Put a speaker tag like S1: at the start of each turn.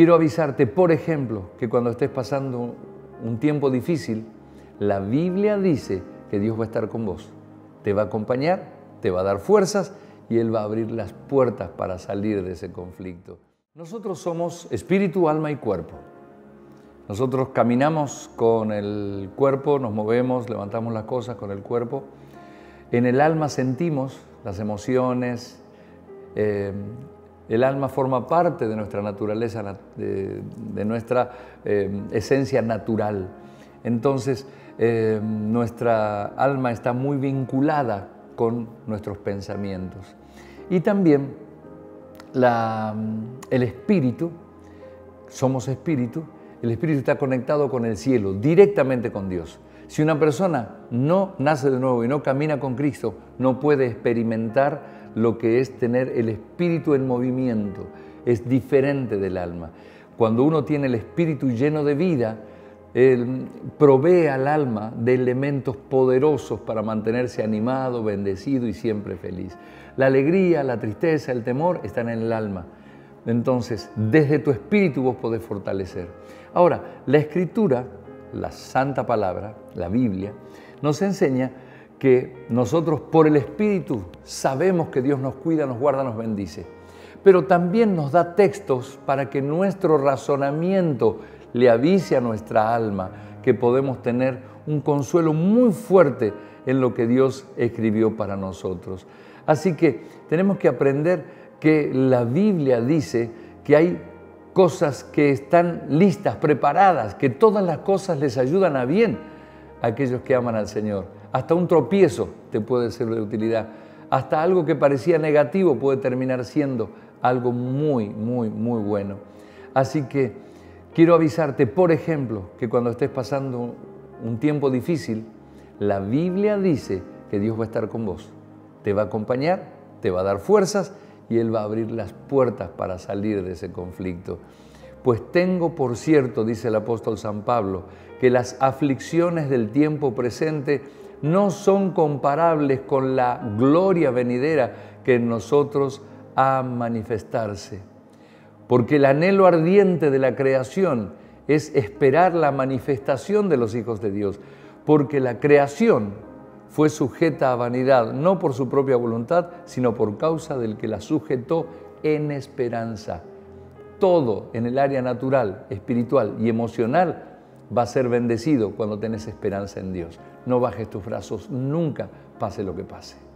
S1: Quiero avisarte, por ejemplo, que cuando estés pasando un tiempo difícil, la Biblia dice que Dios va a estar con vos, te va a acompañar, te va a dar fuerzas y Él va a abrir las puertas para salir de ese conflicto. Nosotros somos espíritu, alma y cuerpo. Nosotros caminamos con el cuerpo, nos movemos, levantamos las cosas con el cuerpo. En el alma sentimos las emociones. Eh, el alma forma parte de nuestra naturaleza, de, nuestra eh, esencia natural. Entonces, eh, nuestra alma está muy vinculada con nuestros pensamientos. Y también el espíritu, somos espíritu, el espíritu está conectado con el cielo, directamente con Dios. Si una persona no nace de nuevo y no camina con Cristo, no puede experimentar lo que es tener el espíritu en movimiento. Es diferente del alma. Cuando uno tiene el espíritu lleno de vida, él provee al alma de elementos poderosos para mantenerse animado, bendecido y siempre feliz. La alegría, la tristeza, el temor están en el alma. Entonces, desde tu espíritu vos podés fortalecer. Ahora, la escritura, la santa palabra, la Biblia, nos enseña que nosotros por el espíritu sabemos que Dios nos cuida, nos guarda, nos bendice. Pero también nos da textos para que nuestro razonamiento le avise a nuestra alma que podemos tener un consuelo muy fuerte en lo que Dios escribió para nosotros. Así que tenemos que aprender que la Biblia dice que hay cosas que están listas, preparadas, que todas las cosas les ayudan a bien a aquellos que aman al Señor. Hasta un tropiezo te puede ser de utilidad. Hasta algo que parecía negativo puede terminar siendo algo muy, muy, muy bueno. Así que quiero avisarte, por ejemplo, que cuando estés pasando un tiempo difícil, la Biblia dice que Dios va a estar con vos. Te va a acompañar, te va a dar fuerzas y Él va a abrir las puertas para salir de ese conflicto. Pues tengo por cierto, dice el apóstol San Pablo, que las aflicciones del tiempo presente no son comparables con la gloria venidera que en nosotros ha manifestarse. Porque el anhelo ardiente de la creación es esperar la manifestación de los hijos de Dios. Porque la creación fue sujeta a vanidad, no por su propia voluntad, sino por causa del que la sujetó en esperanza. Todo en el área natural, espiritual y emocional va a ser bendecido cuando tenés esperanza en Dios. No bajes tus brazos nunca, pase lo que pase.